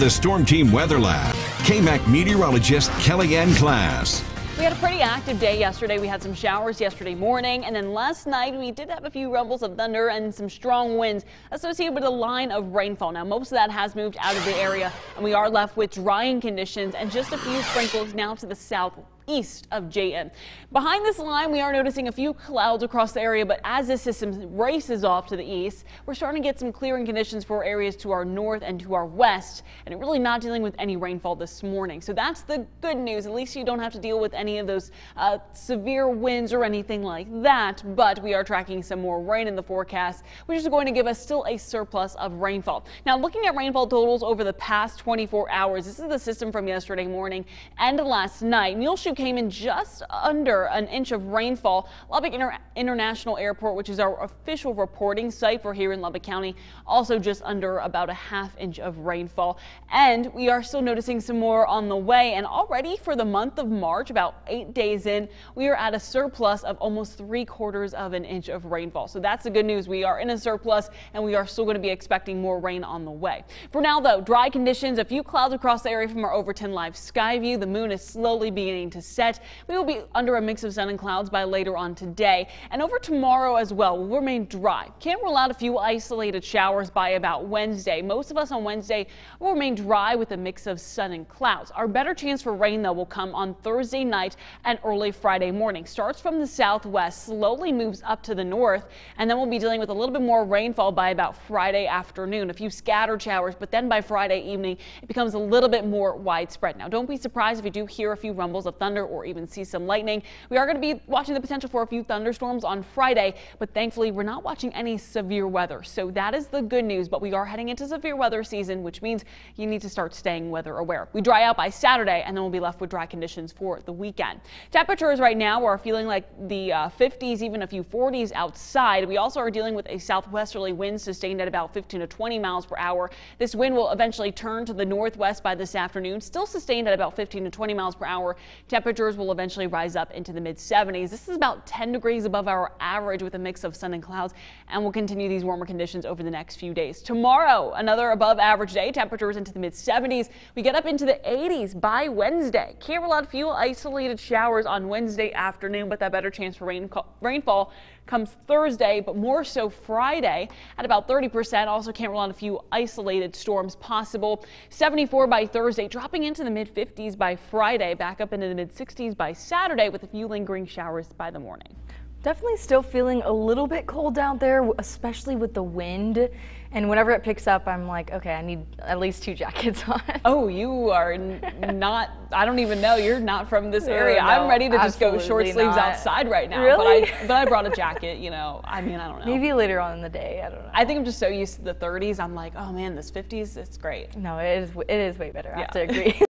The Storm Team Weather Lab. KAMC meteorologist Kellianne Klass. We had a pretty active day yesterday. We had some showers yesterday morning, and then last night we did have a few rumbles of thunder and some strong winds associated with a line of rainfall. Now, most of that has moved out of the area, and we are left with drying conditions and just a few sprinkles now to the south east of Jayton. Behind this line, we are noticing a few clouds across the area, but as this system races off to the east, we're starting to get some clearing conditions for areas to our north and to our west, and really not dealing with any rainfall this morning. So that's the good news. At least you don't have to deal with any of those uh, severe winds or anything like that, but we are tracking some more rain in the forecast, which is going to give us still a surplus of rainfall. Now, looking at rainfall totals over the past 24 hours, this is the system from yesterday morning and last night. Muleshoe came in just under an inch of rainfall. Lubbock Inter International Airport, which is our official reporting site for here in Lubbock County, also just under about a half inch of rainfall. And we are still noticing some more on the way. And already for the month of March, about eight days in, we are at a surplus of almost three quarters of an inch of rainfall. So that's the good news. We are in a surplus and we are still going to be expecting more rain on the way. For now, though, dry conditions, a few clouds across the area from our Overton Live sky view. The moon is slowly beginning to set. We will be under a mix of sun and clouds by later on today. And over tomorrow as well will remain dry. Can't rule out a few isolated showers by about Wednesday. Most of us on Wednesday will remain dry with a mix of sun and clouds. Our better chance for rain, though, will come on Thursday night and early Friday morning. Starts from the southwest, slowly moves up to the north, and then we'll be dealing with a little bit more rainfall by about Friday afternoon. A few scattered showers, but then by Friday evening, it becomes a little bit more widespread. Now, don't be surprised if you do hear a few rumbles of thunder or even see some lightning. We are going to be watching the potential for a few thunderstorms on Friday, but thankfully we're not watching any severe weather. So that is the good news, but we are heading into severe weather season, which means you need to start staying weather aware. We dry out by Saturday and then we'll be left with dry conditions for the weekend. Temperatures right now are feeling like the uh, 50s, even a few 40s outside. We also are dealing with a southwesterly wind sustained at about 15 to 20 miles per hour. This wind will eventually turn to the northwest by this afternoon, still sustained at about 15 to 20 miles per hour. Temperatures will eventually rise up into the mid 70s. This is about 10 degrees above our average with a mix of sun and clouds, and we'll continue these warmer conditions over the next few days. Tomorrow, another above average day, temperatures into the mid 70s. We get up into the 80s by Wednesday. Can't rule out few isolated showers on Wednesday afternoon, but that better chance for rain, rainfall comes Thursday, but more so Friday at about 30%. Also can't rule out a few isolated storms possible. 74 by Thursday, dropping into the mid 50s by Friday, back up into the mid 60s by Saturday with a few lingering showers by the morning. Definitely still feeling a little bit cold out there, especially with the wind. And whenever it picks up, I'm like, okay, I need at least two jackets on. Oh, you are not, I don't even know. You're not from this area. no, I'm ready to just go short sleeves not. outside right now. Really? But I, but I brought a jacket, you know. I mean, I don't know. Maybe later on in the day. I don't know. I think I'm just so used to the 30s. I'm like, oh man, this 50s, it's great. No, it is, it is way better. I have to agree.